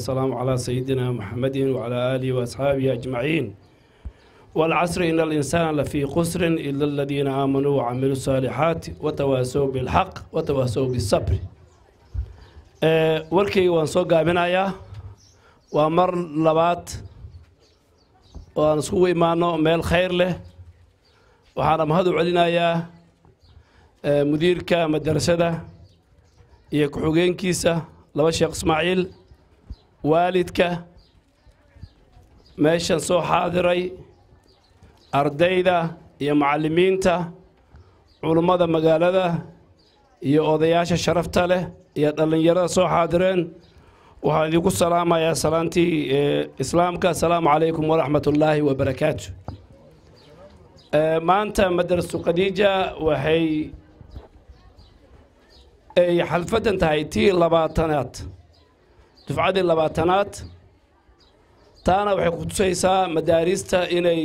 والسلام على سيدنا محمد وعلى آله وأصحابه أجمعين والعصر إن الإنسان لفي خسر إلا الذين آمنوا وعملوا الصالحات وتواسوا بالحق وتواسوا بالصبر أه وركي وانسو قابنايا ومر لبات وانسكو إيمانو ميل خير له وحانا مهدو علينايا أه مديرك مدرسة iyo ku-xigeenkiisa laba sheekh ismaaciil waalidka meeshan soo xaadiray ardayda iyo macallimiinta culummada magaalada iyo odayaasha sharafta leh iyo dhallinyarada soo xaadireen waxaan idinku salaamayaa salaantii islaamka. Asalaamu calaykum waraxmat ullaahi wabarakaatu maanta madrasu khadiija waxay ay xalfadan tahay tii labaatanaad dufcaddii labaatanaad. Taana waxay ku tusaysaa madaarista inay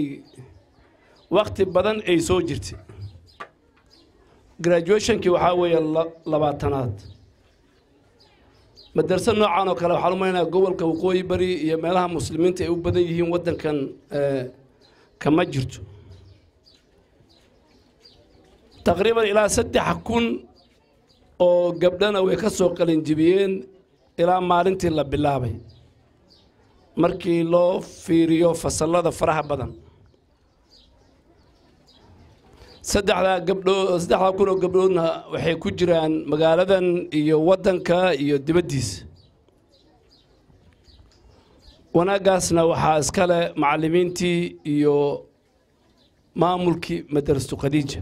wakhti badan ay soo jirtay. Graduationkii waxaa weeye labaatanaad. Madarso noocan oo kale waxaan u malaynayaa gobolka waqooyi bari iyo meelaha muslimiinta ay u badan yihiin waddankan kama jirto. Taqriiban ilaa saddex kun oo gabdhana way ka soo qalinjibiyeen ilaa maalintii la bilaabay. Markii loo fiiriyo fasallada faraha badan. Saddexdaa gabdhood saddexdaa kun oo gabdhoodna waxay ku jiraan magaaladan iyo waddanka iyo dibaddiisa wanaaggaasna waxaa iskale macallimiintii iyo maamulkii madrastu khadiija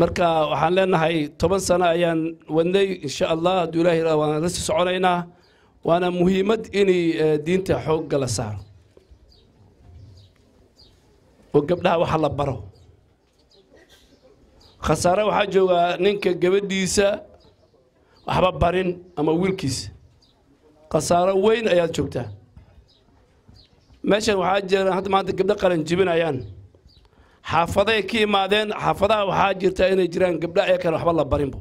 marka waxaan leenahay toban sano ayaan wadnay insha allah hadduu ilahi yiraahdo waan la sii soconaynaa waana muhiimad inay diinta xoogga la saaro. Oo gabdhaha waxa la baro. Khasaare waxaa joogaa ninka gabadhiisa waxba barin ama wiilkiisa khasaaro weyn ayaad joogtaa. Meeshan waxaa jira hadda maanta gabdho qalan jibinayaan xaafaday ka imaadeen xaafadaha waxaa jirta inay jiraan gabdha ee kale waxba la barinbo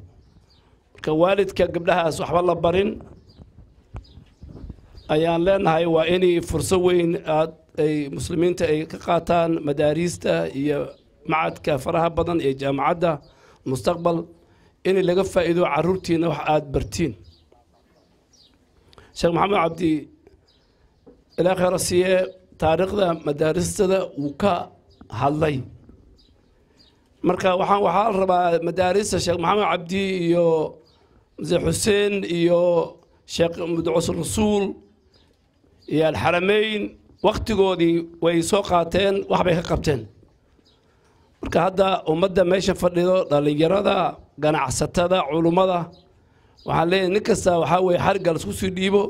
marka waalidka gabdhahaas waxba la barin ayaan leenahay waa inay furso weyn aad ay muslimiinta ay ka qaataan madaariista iyo macadka faraha badan iyo jaamacadda mustaqbal. In laga faa'iido caruurtiina wax aada bartiin. Sheekh maxamed cabdi ilaa khayra siiye taariikhda madaaristada wuu ka hadlay. Marka waxaan waxaa la rabaa madaarista sheekh maxamed cabdi iyo muse xuseen iyo sheekh mudcus rasuul iyo alxarameyn wakhtigoodii way soo qaateen wax bay ka qabteen. Marka hadda ummadda meesha fadhido dhallinyarada ganacsatada culummada waxaan leeyahay nin kasta waxaa weeye xarigga la isku sii dhiibo.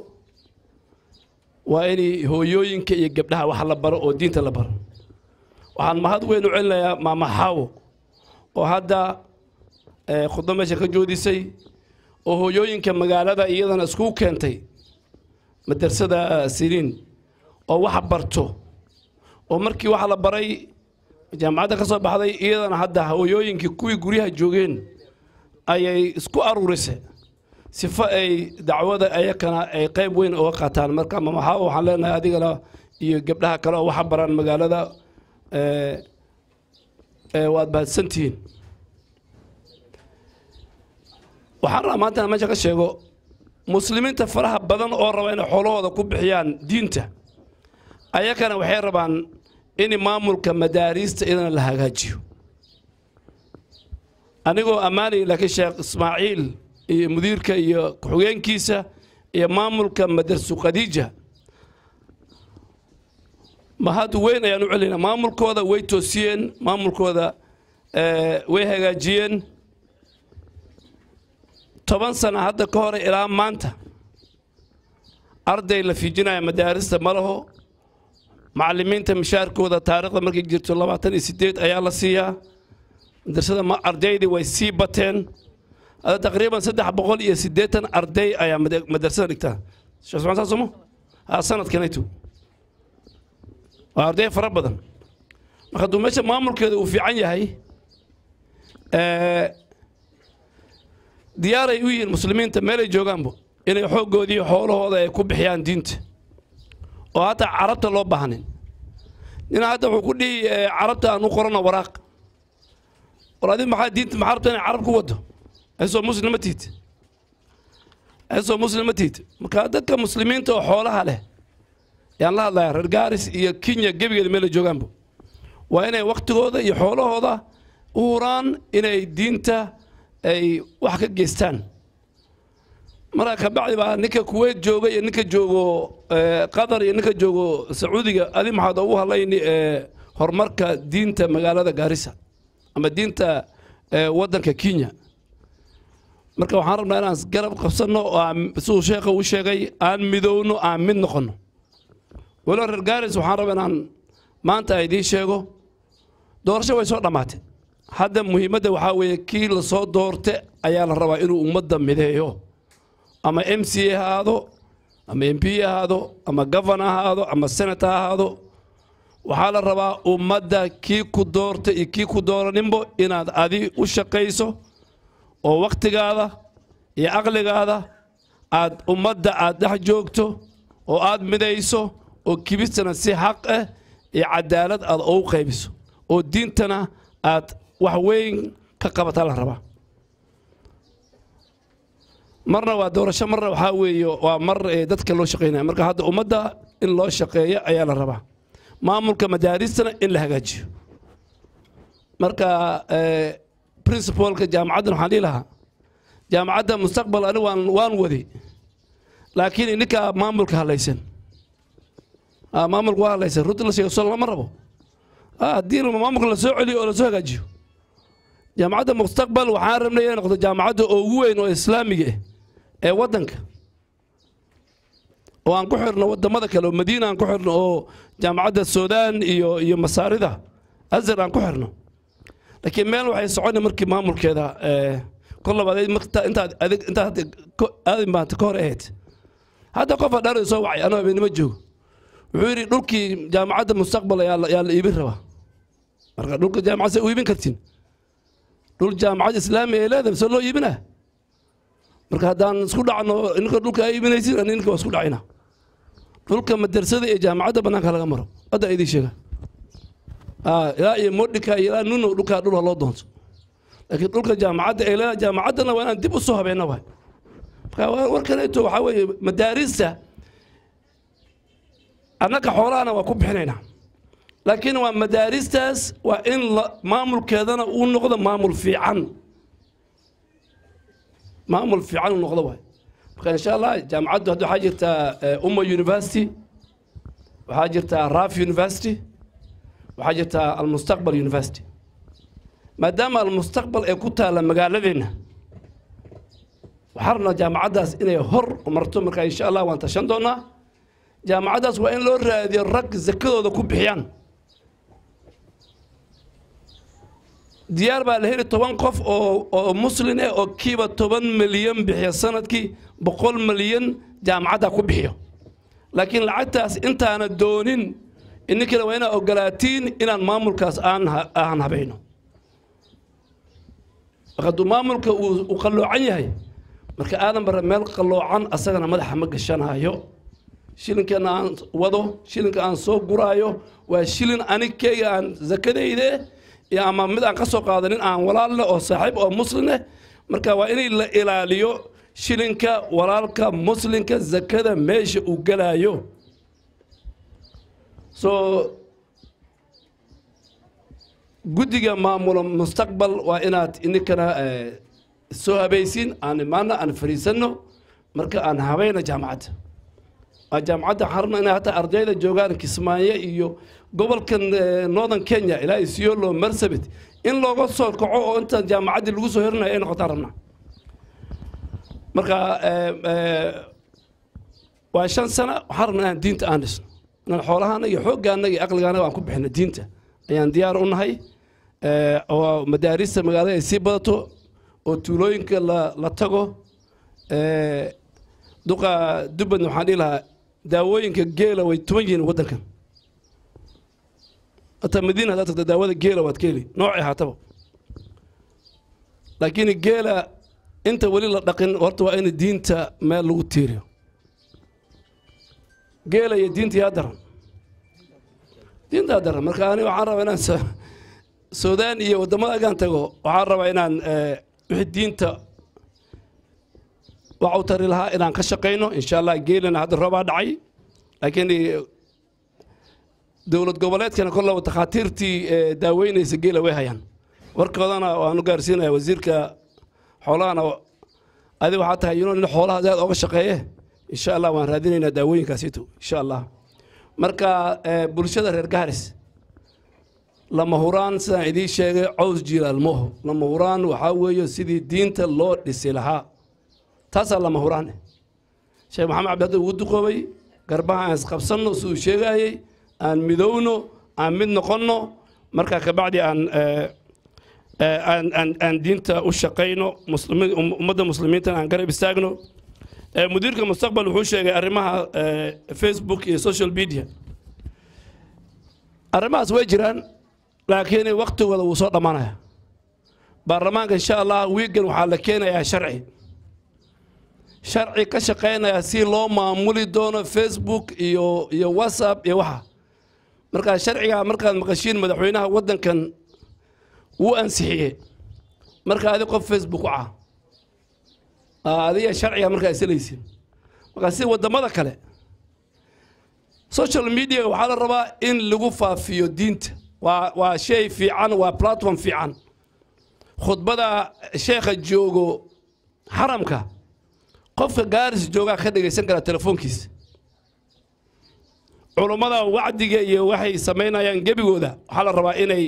Waa inay hooyooyinka iyo gabdhaha wax la baro oo diinta la baro waxaan mahad weyn u celinayaa maama xaawo oo hadda khudba meesha ka joodisay oo hooyooyinka magaalada iyadana iskugu keentay madrasada siriin oo wax barto oo markii wax la baray jaamacadda ka soo baxday iyadana hadda hooyooyinkii kuwii guryaha joogeen ayay isku aruurisay sifo ay dacwada ayakana ay qayb weyn uga qaataan. Marka maama xaawo waxaan leenahay adigana iyo gabdhaha kale oo waxa baraan magaalada waad mahadsantihiin waxaan rabaa maantana meesha ka sheego muslimiinta faraha badan oo raba inay xoolahooda ku bixiyaan diinta ayakana waxay rabaan in maamulka madaariista idana la hagaajiyo. Anigoo ammaanaya laakiin sheekh ismaaciil iyo mudiirka iyo ku-xigeenkiisa iyo maamulka madarsu khadiija mahad weyn ayaan u celinaa maamulkooda way toosiyeen maamulkooda way hagaajiyeen. Toban sana hadda ka hore ilaa maanta arday la fiijinaya madaarista ma laho. Macallimiinta mishaarkooda taariikhda markay jirto labaatan iyo sideed ayaa la siiyaa. Madrasada ardaydii way sii bateen. Hadda taqriiban saddex boqol iyo siddeetan arday ayaa madrasada dhigtaa sheekh ha sanadkanaytu waa arday fara badan. Marka hadduu meesha maamulkeeda uu fiican yahay diyaaray u yihiin muslimiinta meelay joogaanba inay xooggoodii xoolahooda ay ku bixiyaan diinta. Oo hataa carabta loo baahnin nina hadda wuxuu ku dhihi carabta aan u qorano waraaq. War adi maxaa diinta maxaa rabta inay carab ku wado ayasoo muslim ma tiid. Ayasoo muslim tiid. Marka dadka muslimiinta oo xoolaha leh yaan la hadlayaa reer gaaris iyo kenya gebigeeda meelay joogaanba waa inay waktigooda iyo xoolahooda u huraan inay diinta ay wax ka geystaan marka kabacdi baa ninka kuweyt jooga iyo ninka joogo qatar iyo ninka joogo sacuudiga adi maxaad ugu hadlayni horumarka diinta magaalada gaarisa ama diinta wadanka kenya. Marka waxaan rabnaa inaan garab qabsanno oo aan sheekha u sheegay aan midowno aan mid noqonno walo reer gaaris waxaan rabaa inaan maanta idiin sheego. Doorasho way soo dhammaatay. Hadda muhiimadda waxaa weeye kii la soo doorte ayaa la rabaa inuu ummadda mideeyo. Ama m c a ha ahaado ama m ha ahaado ama governor ha ahaado ama senator ha ahaado. Waxaa la rabaa ummadda kii ku doorta iyo kii ku dooraninbo inaad adi u shaqayso oo waktigaada iyo aqligaada aad ummadda aad dhex joogto oo aad midayso oo kibistana si xaq ah iyo cadaalad aad ugu qaybiso oo diintana aad wax weyn ka qabataa la rabaa. Marna waa doorasho marna waxaa weeye waa mar ee dadka loo shaqaynaya marka hadda ummadda in loo shaqeeyo ayaa la rabaa. Maamulka madaaristana in la hagaajiyo. Marka eh, principalka jaamacaddan waxaan dhihi lahaa jaamacadda mustaqbal ani waan waan wadi laakiin ininkaa maamulka hadlaysan maamulka waa hadlaysan runta la sheego sol lama rabo Ah, haddii maamulka la soo celiyo oo la soo hagaajiyo jaamacadda mustaqbal waxaan rabnay inay noqdo jaamacadda ugu weyn oo islaamiga ah ee waddanka oo aan ku xirno waddamada kale oo madiina aan ku xirno oo jaamacadda suudaan iyo iyo masaarida azar aan ku xirno laakiin meel waxay soconi markii maamulkeeda eh, kol labaad intaad adig intaad aadin baanta ka hor ahayd hadda qofa dheer soo wacay anoo habeenimo joogo wuxuu yidhi dhulkii jaamacadda mustaqbal ayaa la- iibin rabaa. Marka dhulka jaamacadda u iibin kartiin. Dhul jaamacad islaami ay leedahay soo loo iibinaa? Marka haddaan isku dhacno ninka dhulka ay iibinaysin ani ninka waa isku dhacina dhulka madrasada iyo jaamacadda bannaanka laga maro. Hadda idiin sheega. Ah, ilaa iyo modhika iyo ilaa nuno dhulkaa dhulha loo doonto. Laakiin dhulka jaamacadda ay leedahay jaamacaddana waa inaan dib u soo habeenna waay marka waa- warkaneeto waxaa weeye madaarista annaga xoolahana waa ku bixinaynaa laakiin waa madaaristaas waa in maamulkeedana uu noqdo maamul fiican. Maamul fiican uu noqdo waay marka insha allah jaamacaddu hadda waxaa jirtaa eh, umma university waxaa jirtaa raf university waxaa jirtaa almustaqbal university. Maadaama almustaqbal ay ku taalla magaaladeenna waxaan rabnaa jaamacaddaas inay hor marto. Marka insha allah waan tashan doonaa jaamacaddaas waa in loo raadiyo rag zakadooda ku bixiyaan. Diyaar baa la heli toban qof oo oo muslin ah oo kiiba toban milyan bixiya sannadkii boqol milyan jaamacadda ku bixiyo. Laakiin lacagtaas intaana doonin ininkana waa inaad ogolaatiin inaan maamulkaas aan ha- aan habayno hadduu maamulka uu qalloocan yahay marka aadan bare meel qalloocan asagana madaxa ma gashanaayo shilinkana aan wado shilinka aan soo guraayo waa shilin anigkeyga aan zakadayde ama mid aan ka soo qaadanin aan walaal leh oo saaxiib oo muslim leh. Marka waa inay la ilaaliyo shilinka walaalka muslimka zakada meesha uu gelaayo so guddiga maamula mustaqbal waa inaad ininkana eh, soo habaysiin aan imaana aan fariisanno. Marka aan habayna jaamacadda jaamacadda rabnaa inay hataa ardayda joogaan kismaayo iyo gobolkan eh, northern kenya ilaa isiolo marsabit. In looga soo kaco oo intaan jaamacaddii lagu soo herinayo ay noqotaan rabnaa marka eh, eh, waa shan sana waxaan rabnaa inaan diinta aan dhisno inaan xoolahaana iyo xooggaana iyo aqligaana aan ku bixino diinta. Ayaan diyaar u nahay oo madaarista magaalada ay sii badato oo tuulooyinka la, tago. Duqa dubbadna waxaan dhihi lahaa daawooyinka geela way tuban yihiin waddankan. Hataa madiina haddaad tagto daawada geela waad ka heli noocay haataba. Laakiin geela inta weli la dhaqin horta waa in diinta meel lagu tiiriyo. Geela iyo diinta yaa daran. Diintaa daran. Marka ani waxaan rabaa inaan suudaan iyo waddamada agaan tago waxaan rabaa inaan eh, wixii diinta waxa u tari lahaa inaan ka shaqayno insha allah geelina hadda roobaa dhacay. Laakiin eh, dowlad goboleedkana kollaba takhaatiirtii eh, daaweynaysa geela way hayaan. Warkoodana waanu gaarsiinaya wasiirka xoolahana adi waxaa tahay inuu nin xoolaha aad oga shaqeeye? Insha allah waan raadinaynaa daawooyinkaasito insha allah marka eh, bulshada reer gaaris lama huraan sidaan idiin sheegay caws jilaal moho lama huraan waxaa weeye sidii diinta loo dhisi lahaa taasaa lama huraan. Sheekh maxamed cabdi ugu duqoobay garbaha aan isqabsanno siduu sheegayey aan midowno aan mid noqonno markaa kabacdi aan eh, eh, aan aan diinta u shaqayno um- ummadda muslimiintana aan garab istaagno. Eh, mudiirka mustaqbal wuxuu sheegay arrimaha facebook iyo social media. Arrimahaas way jiraan laakiin waktigooda wuu soo dhammaanaya baarlamaanka insha allah wiigan waxaa la keenayaa sharci sharci ka shaqaynaya si loo maamuli doono facebook iyo iyo whatsapp iyo waxa. Markaa sharcigaa markaad maqashiin madaxweynaha waddankan wuu ansixiyey. Marka adi qof facebook waca adiga sharciga markaa isalaysiin markaa si waddamada kale social media waxaa la rabaa in lagu faafiyo diinta. Waa waa shay fiican waa platform fiican. Khudbada sheekha joogo xaramka qofka gaaris joogaa ka dhegaysan karaa telefoonkiisa. Culummada wacdiga iyo waxay samaynayaan gebigooda. Waxaa la rabaa inay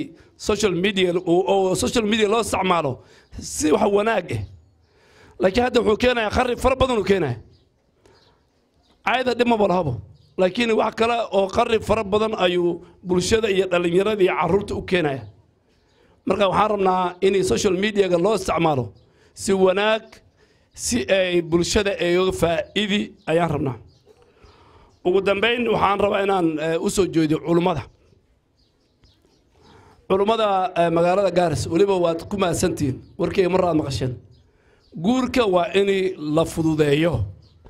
social media oo social media loo isticmaalo si wax wanaag ah laakiin hadda wuxuu keenayaa qarri fara badan uu keenaya caayada dhib lahabo laakiin wax kale oo qarri fara badan ayuu bulshada iyo dhallinyarada iyo carruurta u keenaya marka waxaan rabnaa in social mediaga loo isticmaalo si wanaag si ay bulshada ay uga faa'iidi ayaan rabnaa. Ugu dambayn waxaan rabaa inaan eh, u soo jeediyo culummada culummada eh, magaalada gaaris weliba waad ku mahadsantihiin warkeyga mar aad maqasheen. Guurka waa in la fududeeyo.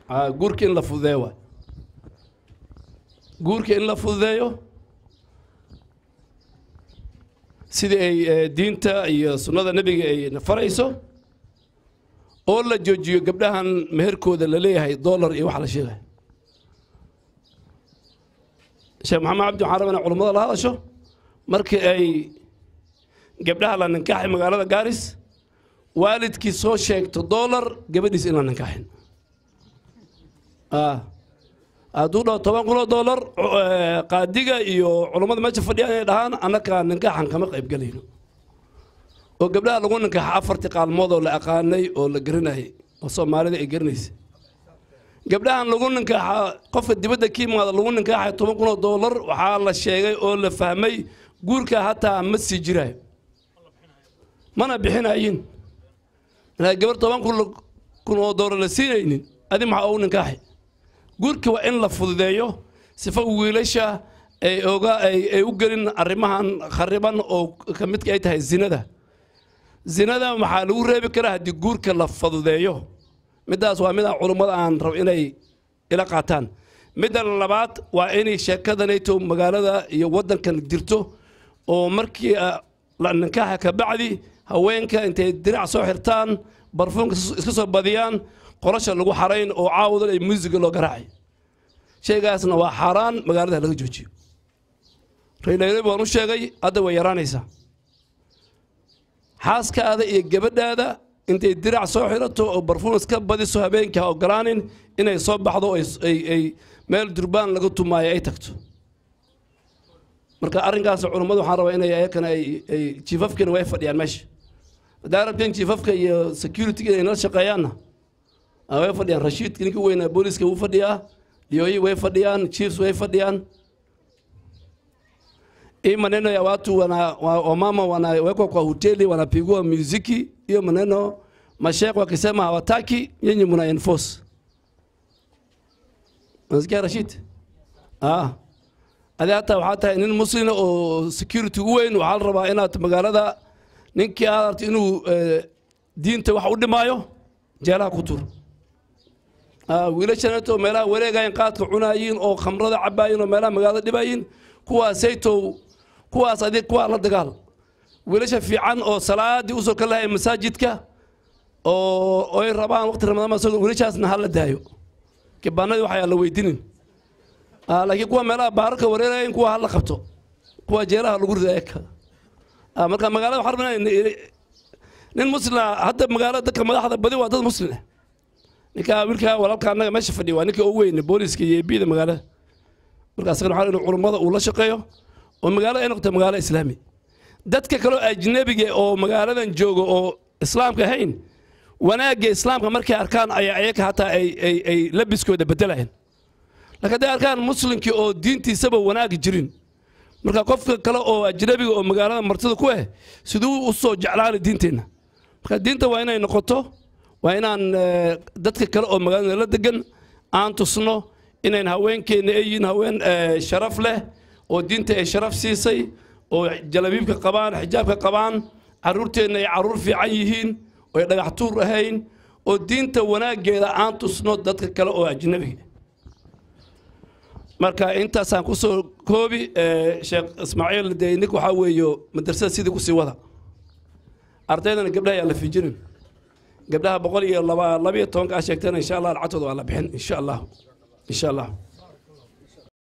Ah, guurka in la fududeeyo waay guurka in la fududeeyo sidii ay eh, diinta iyo sunnada nebiga ay farayso oo la joojiyo gabdhahan meherkooda la leeyahay dollar iyo wax la sheegay. Sheekh maxamed cabdi waxaan rabaa inay culummada la hadasho. Markii ay gabdhaha la ninkaaxay magaalada gaaris waalidkii soo sheegto dollar gabadhiis in la ninkaaxin. Ah. hadduu dhaho toban kun oo dollar eh, qaadiga iyo culummada meesha fadhiyaan inay dhahaan annaga ninkaaxan kama qayb gelayno oo gabdhaha lagu ninkaaxa afartii qaalmood oo la aqaanay oo la garanayay oo soomaalida ay garanaysay. Gabdhahan lagu ninkaaxa qofka dibadda ka yimaada lagu ninkaaxay toban kun oo dollar waxaa la sheegay oo la fahmay guurka hataa ma sii jiraayo mana bixinayin ilaa gabar toban kun oo dollar la siinaynin adi maxaa ugu ninkaaxay guurka waa in la fududeeyo sifa wiilasha ay oga ay u gelin arrimahan khariban oo ka midka ay tahay zinada zinada waxaa lagu reebi karaa haddii guurka la fududeeyo. Middaas waa midaan culummada aan rabo inay ila qaataan. Midda labaad waa inay sheekadanayto magaalada iyo waddankan jirto oo markii ah, la ka bacdi haweenka intay dirac soo xirtaan barfuunka is- iska soo badiyaan qorasha lagu xarayn oo caawadan ay muusiga loo garaacay. Shaygaasna waa xaaraan magaalada laga joojiyo. Reynairobi waan u sheegay hadda way yaraanaysaa xaaskaada iyo gabadhaada intay dirac soo xirato oo barfuun iska badiso habeenkii ha ogolaanin inay soo baxdo ay- meel durbaan laga tumaayo ay tagto. Marka arrinkaas culummadu waxaan rabaa inay ayakana ay jiifafkina way fadhiyaan meesha. Haddaa rabteen jiifafka iyo security inay nala shaqeeyaanna ah, way fadhiyaan. Rashiidka ninka weynaa booliska wuu fadhiyaa. Liyooyi way fadhiyaan. Chiefs way fadhiyaan hii maneno ya watu wana, wa, wamama wanawekwa kwa hoteli wanapigwa muziki, hiyo maneno mashekhe wakisema hawataki, nyinyi mna enforce. Unasikia Rashid? Ah. Adi hata waxaa nin muslin oo security u weyn waxaa la rabaa inaad magaalada ninkii aad aragto inuu eh, diinta wax u dhimaayo jeelaha ku tuur wiilashanatoo meelaha wareegayin qaadka cunaayiin oo khamrada cabaayin oo meelaha magaalada dhibaayin kuwaasaytow kuwaas adig kuwaa la dagaal. Wiilasha fiican oo salaadii u soo ka lahay masaajidka oo ay rabaan waqti ramadaan wiilashaasna ha la daayo. Kibaanadii waxaa la weydinin. Laakiin kuwa meelaha baararka wareerayin kuwa ha la qabto. Kuwa jeelaha lagu rida eka marka magaalada waxaan rabnaa nin muslima hadda magaalada dadka madaxda badi waa dad muslim ah ninka wiilka walaalka annaga meesha fadhiya waa ninka ugu weyne booliska iyo ebida magaalada marka asagana waxaa inuu uu la shaqeeyo oo magaalada ay noqoto magaalo islaami. Dadka kaloo ajnabiga oo magaaladan jooga oo islaamka ahayn wanaagga islaamka markay arkaan ayaa ayaga hataa ay labiskooda bedelayaan laakiin hadday arkaan muslimkii oo diintiisaba wanaag jirin. Marka qofka kale oo ajnabiga oo magaalada martida ku ah siduu u soo jeclaana diinteenna marka diinta waa inay noqoto waa inaan dadka kale oo magaalada la degan aan tusno inayn haweenkeenna ay haween sharaf leh oo diinta ay sharaf siisay oo jalabiibka qabaan xijaabka qabaan caruurteenna ay carruur fiican yihiin oo ay dhagax tuur ahayn oo diinta wanaaggeeda aan tusno dadka kale oo ajnabiga marka intaasaan ku soo koobi sheekh ismaaciil dee nink waxaa weeyo madrasada sidii ku sii wada. Ardaydana gabdhaha ayaa la fiijinin gabdhaha boqol iyo laba labiyo tobankaa sheegtana insha allah lacagtooda waa la bixin insha allah insha allah